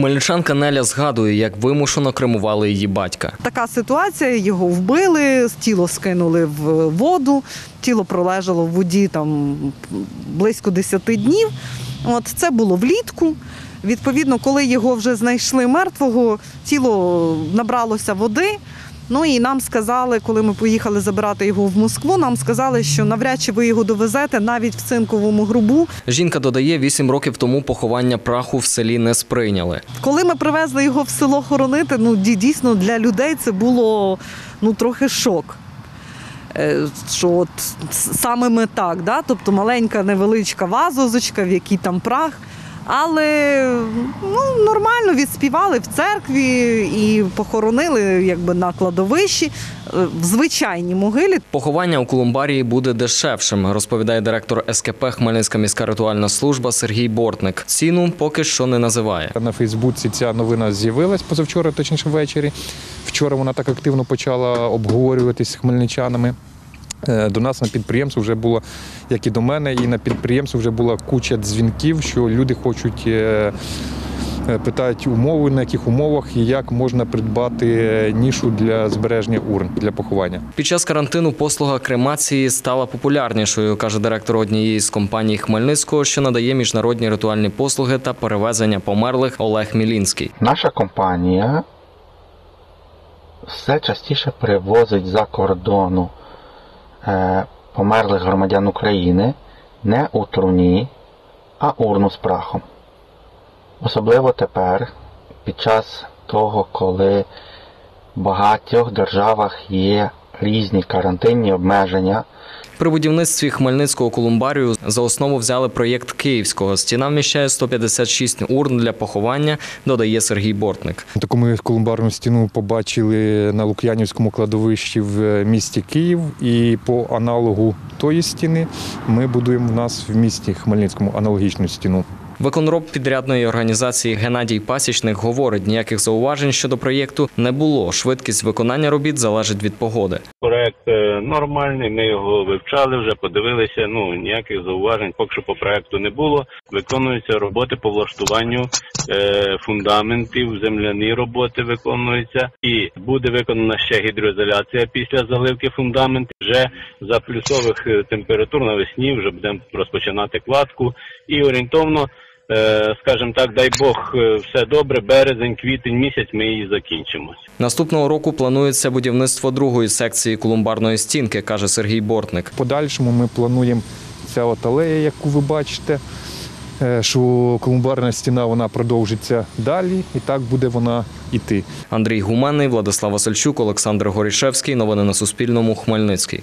Хмельничанка Неля згадує, як вимушено кремували її батька. Така ситуація, його вбили, тіло скинули в воду, тіло пролежало в воді там близько 10 днів. От це було влітку. Відповідно, коли його вже знайшли мертвого, тіло набралося води. Ну і нам сказали, коли ми поїхали забирати його в Москву, нам сказали, що навряд чи ви його довезете навіть в цинковому грубу. Жінка додає, вісім років тому поховання праху в селі не сприйняли. Коли ми привезли його в село хоронити, ну ді- дійсно для людей це було ну трохи шок. Е, Що от саме ми так, да? тобто маленька невеличка вазозочка, в якій там прах. Але ну, нормально відспівали в церкві і похоронили якби на кладовищі е, в звичайній могилі. Поховання у Колумбарії буде дешевшим, розповідає директор СКП Хмельницька міська ритуальна служба Сергій Бортник. Ціну поки що не називає. На Фейсбуці ця новина з'явилась позавчора, точніше ввечері. Вчора вона так активно почала обговорюватись з хмельничанами. Е, До нас на підприємство вже було, як і до мене, і на підприємство вже була куча дзвінків, що люди хочуть. е, е, Питають умови, на яких умовах і як можна придбати нішу для збереження урн для поховання. Під час карантину послуга кремації стала популярнішою, каже директор однієї з компаній Хмельницького, що надає міжнародні ритуальні послуги та перевезення померлих Олег Мілінський. Наша компанія все частіше привозить за кордону померлих громадян України не у труні, а урну з прахом. Особливо тепер, під час того, коли в багатьох державах є різні карантинні обмеження. При будівництві Хмельницького колумбарію за основу взяли проєкт Київського. Стіна вміщає 156 урн для поховання, додає Сергій Бортник. Таку ми колумбарну стіну побачили на Лук'янівському кладовищі в місті Київ. І по аналогу тої стіни ми будуємо в нас в місті Хмельницькому аналогічну стіну. Виконроб підрядної організації Геннадій Пасічник говорить, ніяких зауважень щодо проєкту не було. Швидкість виконання робіт залежить від погоди. Проект е, нормальний, ми його вивчали вже, подивилися. Ну ніяких зауважень, поки що по проекту не було. Виконуються роботи по влаштуванню е, фундаментів, земляні роботи виконуються, і буде виконана ще гідроізоляція після заливки фундаментів. Вже за плюсових е, температур навесні вже будемо розпочинати кладку і орієнтовно. Е, Скажімо так, дай Бог, е, все добре. Березень, квітень місяць ми її закінчимо. Наступного року планується будівництво другої секції колумбарної стінки, каже Сергій Бортник. В подальшому ми плануємо ця от алея, яку ви бачите, е, що колумбарна стіна вона продовжиться далі, і так буде вона йти. Андрій Гуменний, Владислав Васильчук, Олександр Горішевський. Новини на Суспільному. Хмельницький.